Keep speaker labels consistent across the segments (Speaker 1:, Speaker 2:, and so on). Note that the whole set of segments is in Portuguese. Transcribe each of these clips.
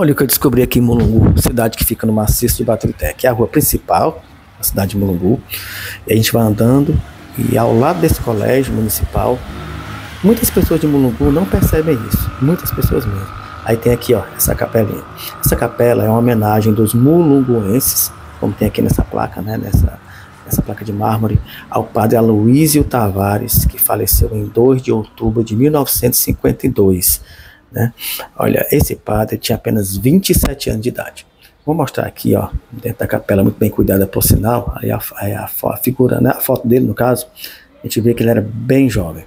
Speaker 1: Olha o que eu descobri aqui em Mulungu, cidade que fica no maciço de Baturité, que é a rua principal da cidade de Mulungu. E a gente vai andando e ao lado desse colégio municipal, muitas pessoas de Mulungu não percebem isso, muitas pessoas mesmo. Aí tem aqui, ó, essa capelinha. Essa capela é uma homenagem dos mulunguenses, como tem aqui nessa placa, né, nessa essa placa de mármore, ao padre Aloísio Tavares, que faleceu em 2 de outubro de 1952. Né? Olha, esse padre tinha apenas 27 anos de idade. Vou mostrar aqui, ó, dentro da capela, muito bem cuidada, por sinal, aí a, aí a, a figura, né, a foto dele, no caso, a gente vê que ele era bem jovem.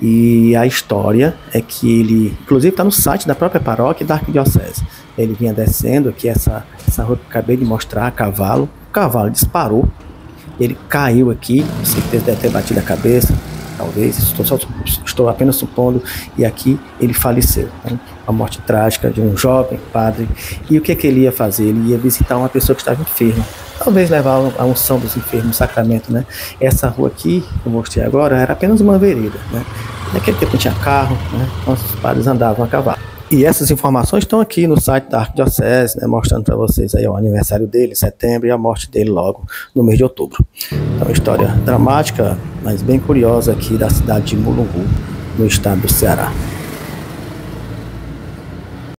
Speaker 1: E a história é que ele, inclusive está no site da própria paróquia da Arquidiocese. Ele vinha descendo aqui, essa, essa rua que eu acabei de mostrar, a cavalo. O cavalo disparou ele caiu aqui, com certeza deve ter batido a cabeça, talvez, estou, só, estou apenas supondo, e aqui ele faleceu. Né? A morte trágica de um jovem padre. E o que, é que ele ia fazer? Ele ia visitar uma pessoa que estava enferma, talvez levar a unção dos enfermos, sacramento. Né? Essa rua aqui, que eu mostrei agora, era apenas uma vereda. Né? Naquele tempo tinha carro, né? então os padres andavam a cavalo. E essas informações estão aqui no site da Arquidiocese, né, mostrando para vocês aí o aniversário dele, setembro, e a morte dele logo no mês de outubro. Então, história dramática, mas bem curiosa aqui da cidade de Mulungu, no estado do Ceará.